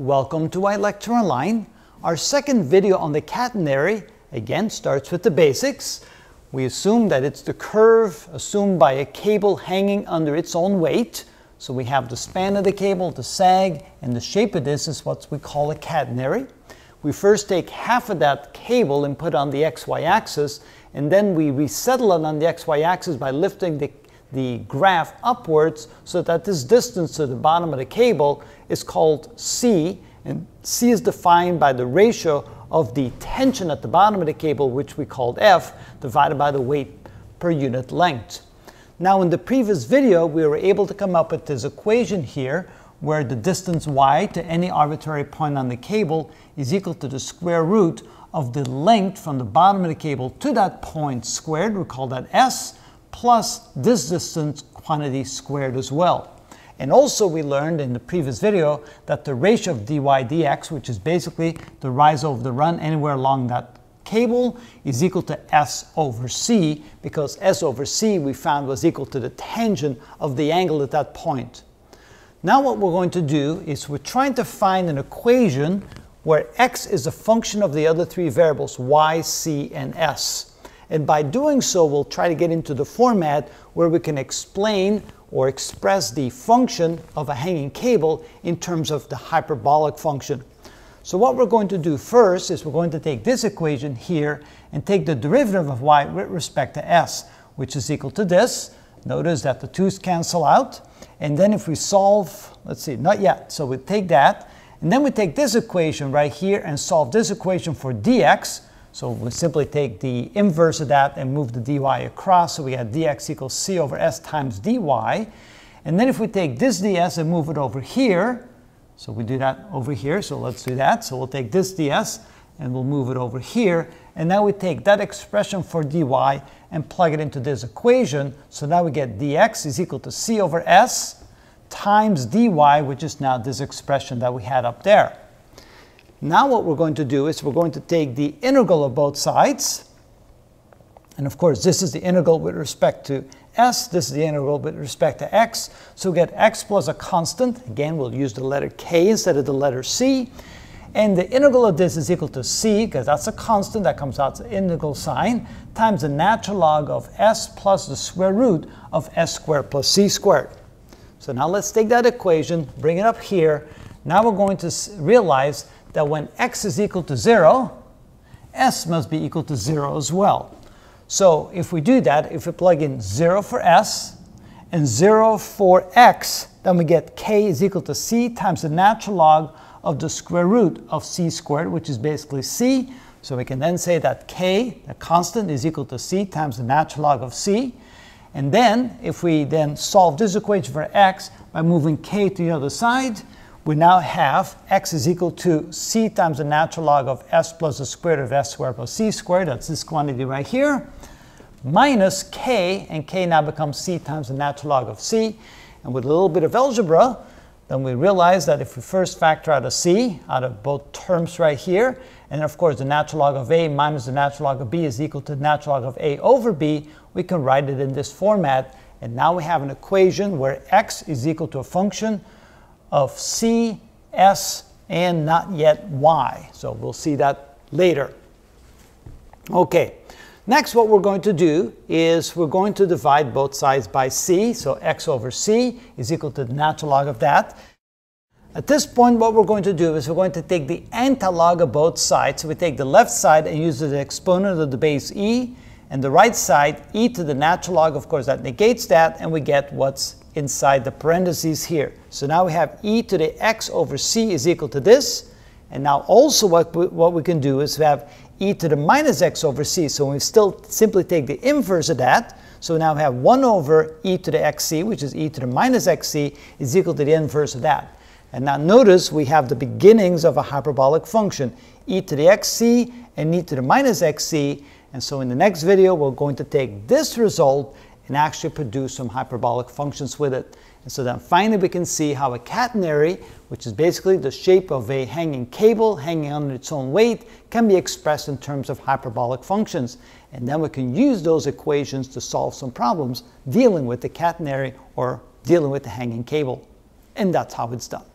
Welcome to ilectureonline. Our second video on the catenary, again, starts with the basics. We assume that it's the curve assumed by a cable hanging under its own weight. So we have the span of the cable, the sag, and the shape of this is what we call a catenary. We first take half of that cable and put on the xy axis, and then we resettle it on the xy axis by lifting the the graph upwards so that this distance to the bottom of the cable is called C, and C is defined by the ratio of the tension at the bottom of the cable, which we called F, divided by the weight per unit length. Now in the previous video, we were able to come up with this equation here, where the distance y to any arbitrary point on the cable is equal to the square root of the length from the bottom of the cable to that point squared, we call that S, plus this distance quantity squared as well. And also we learned in the previous video that the ratio of dy dx, which is basically the rise over the run anywhere along that cable, is equal to s over c, because s over c we found was equal to the tangent of the angle at that point. Now what we're going to do is we're trying to find an equation where x is a function of the other three variables, y, c, and s. And by doing so, we'll try to get into the format where we can explain or express the function of a hanging cable in terms of the hyperbolic function. So what we're going to do first is we're going to take this equation here and take the derivative of y with respect to s, which is equal to this. Notice that the 2's cancel out. And then if we solve, let's see, not yet. So we take that. And then we take this equation right here and solve this equation for dx. So we simply take the inverse of that and move the dy across. So we have dx equals c over s times dy. And then if we take this ds and move it over here, so we do that over here, so let's do that. So we'll take this ds and we'll move it over here. And now we take that expression for dy and plug it into this equation. So now we get dx is equal to c over s times dy, which is now this expression that we had up there. Now what we're going to do is we're going to take the integral of both sides. And of course, this is the integral with respect to s. This is the integral with respect to x. So we get x plus a constant. Again, we'll use the letter k instead of the letter c. And the integral of this is equal to c, because that's a constant that comes out the integral sign, times the natural log of s plus the square root of s squared plus c squared. So now let's take that equation, bring it up here. Now we're going to realize that when x is equal to 0, s must be equal to 0 as well. So if we do that, if we plug in 0 for s and 0 for x, then we get k is equal to c times the natural log of the square root of c squared, which is basically c. So we can then say that k, the constant, is equal to c times the natural log of c. And then, if we then solve this equation for x by moving k to the other side, we now have x is equal to c times the natural log of s plus the square root of s squared plus c squared, that's this quantity right here, minus k, and k now becomes c times the natural log of c. And with a little bit of algebra, then we realize that if we first factor out a c out of both terms right here, and of course the natural log of a minus the natural log of b is equal to the natural log of a over b, we can write it in this format. And now we have an equation where x is equal to a function of C, S, and not yet Y. So we'll see that later. Okay, next what we're going to do is we're going to divide both sides by C. So x over C is equal to the natural log of that. At this point, what we're going to do is we're going to take the antilog of both sides. So we take the left side and use the exponent of the base e, and the right side, e to the natural log, of course, that negates that, and we get what's inside the parentheses here. So now we have e to the x over c is equal to this. And now also what we, what we can do is we have e to the minus x over c. So we still simply take the inverse of that. So now we have 1 over e to the xc, which is e to the minus xc, is equal to the inverse of that. And now notice we have the beginnings of a hyperbolic function, e to the xc and e to the minus xc. And so in the next video, we're going to take this result and actually produce some hyperbolic functions with it. And so then finally we can see how a catenary, which is basically the shape of a hanging cable hanging under its own weight, can be expressed in terms of hyperbolic functions. And then we can use those equations to solve some problems dealing with the catenary or dealing with the hanging cable. And that's how it's done.